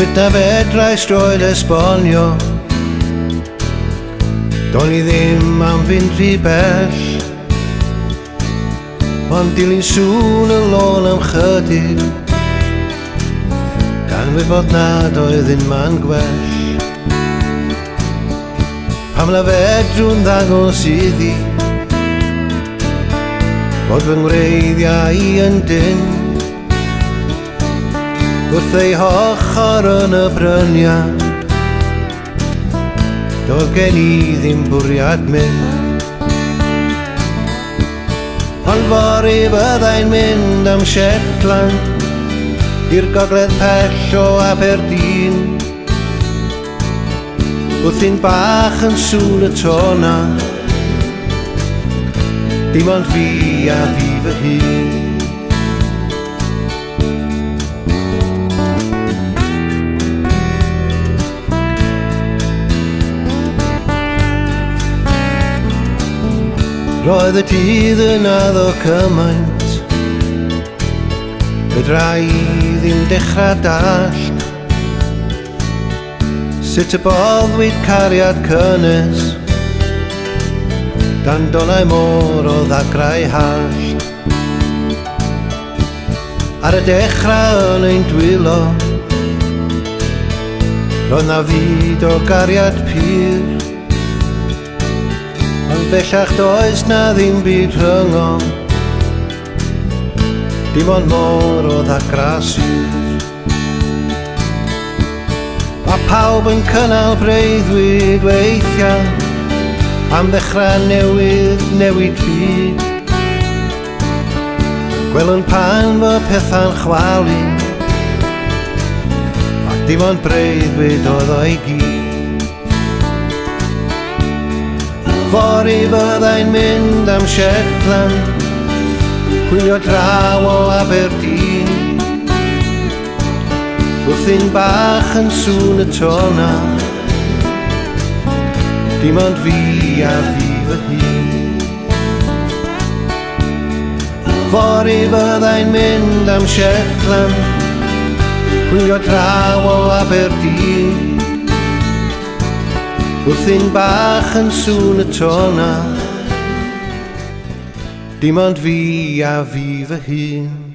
Sut na fedrai stroel esbonio Do'n i ddim am fynd rhy bell Ond dilyn sŵn y lôn am chydig Gan wyfod nad oedd un man gwell Pam na fedrwn ddangos iddi Bod fy ngwreiddiau yn dynt wrth ei hochor yn y bryniau Doedd gen i ddim bwriad mynd Ond fory byddai'n mynd am Shetland I'r gogledd pell o Aberdeen Wrth un bach yn sŵn y tona Dim ond fi a fi fy hun Roedd y dydd yn addo cymaint Fedrai ddim dechrau dallt Sut y boddwyd cariad cynnes Dan donau môr o ddagrau hallt Ar y dechrau yn ein dwylo Roedd na fyd o gariad pyr bellach does na ddim byd rhyngom Dim ond môr o ddagrasur A pawb yn cynnal breiddwyd weithiau Am ddechrau newydd newid byd Gwelwn pan fy pethau'n chwalu Ac dim ond breiddwyd oedd o'i gyd Fory fyddai'n mynd am Shetland Gwylio draw o Aberdeen Wrthyn bach yn sŵn y tona Dim ond fi a fi fy hun Fory fyddai'n mynd am Shetland Gwylio draw o Aberdeen wrth un bach yn sŵn y tona Dim ond fi a fi fy hun